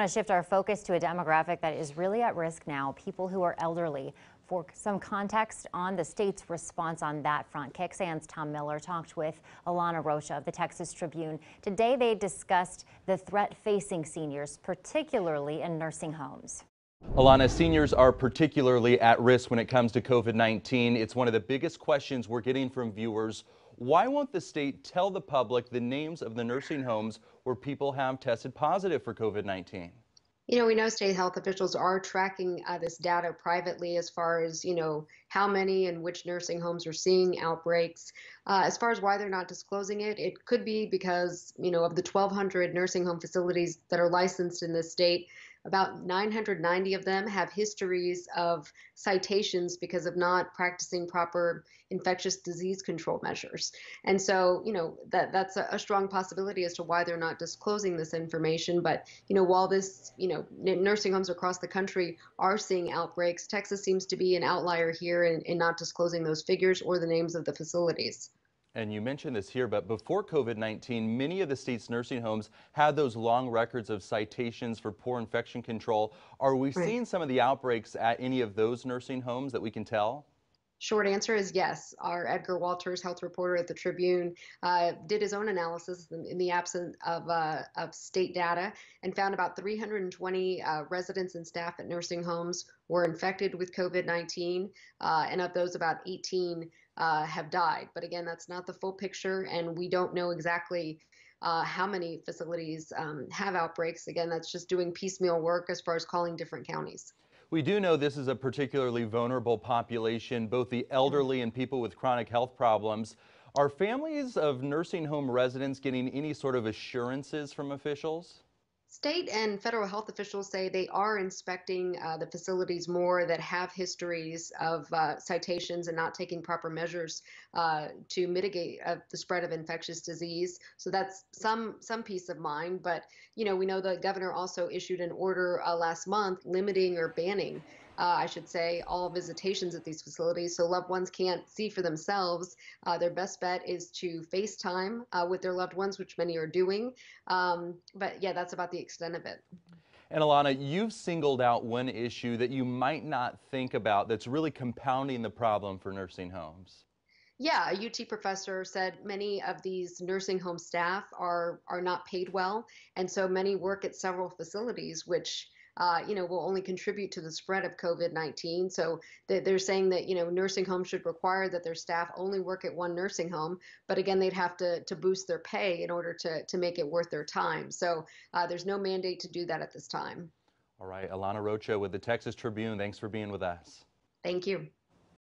want to shift our focus to a demographic that is really at risk now people who are elderly. For some context on the state's response on that front, KXAN's Tom Miller talked with Alana Rocha of the Texas Tribune. Today, they discussed the threat facing seniors, particularly in nursing homes. Alana, seniors are particularly at risk when it comes to COVID 19. It's one of the biggest questions we're getting from viewers. Why won't the state tell the public the names of the nursing homes where people have tested positive for COVID 19? You know, we know state health officials are tracking uh, this data privately as far as, you know, how many and which nursing homes are seeing outbreaks. Uh, as far as why they're not disclosing it, it could be because, you know, of the 1,200 nursing home facilities that are licensed in this state, about 990 of them have histories of citations because of not practicing proper infectious disease control measures. And so, you know, that that's a, a strong possibility as to why they're not disclosing this information. But, you know, while this, you know, nursing homes across the country are seeing outbreaks, Texas seems to be an outlier here in, in not disclosing those figures or the names of the facilities. And you mentioned this here, but before COVID 19, many of the state's nursing homes had those long records of citations for poor infection control. Are we right. seeing some of the outbreaks at any of those nursing homes that we can tell? Short answer is yes. Our Edgar Walters, health reporter at the Tribune, uh, did his own analysis in, in the absence of, uh, of, state data and found about 320 uh, residents and staff at nursing homes were infected with COVID 19, uh, and of those, about 18 uh, have died. But again, that's not the full picture, and we don't know exactly uh, how many facilities um, have outbreaks. Again, that's just doing piecemeal work as far as calling different counties. We do know this is a particularly vulnerable population, both the elderly and people with chronic health problems. Are families of nursing home residents getting any sort of assurances from officials? State and federal health officials say they are inspecting uh, the facilities more that have histories of uh, citations and not taking proper measures uh, to mitigate uh, the spread of infectious disease. So that's some some peace of mind. But you know, we know the governor also issued an order uh, last month limiting or banning uh, I should say, all visitations at these facilities so loved ones can't see for themselves. Uh, their best bet is to FaceTime uh, with their loved ones, which many are doing. Um, but yeah, that's about the extent of it. And Alana, you've singled out one issue that you might not think about that's really compounding the problem for nursing homes. Yeah, a UT professor said many of these nursing home staff are are not paid well, and so many work at several facilities, which uh, you know, will only contribute to the spread of COVID-19. So they're saying that, you know, nursing homes should require that their staff only work at one nursing home, but again, they'd have to, to boost their pay in order to, to make it worth their time. So uh, there's no mandate to do that at this time. All right, Alana Rocha with the Texas Tribune, thanks for being with us. Thank you.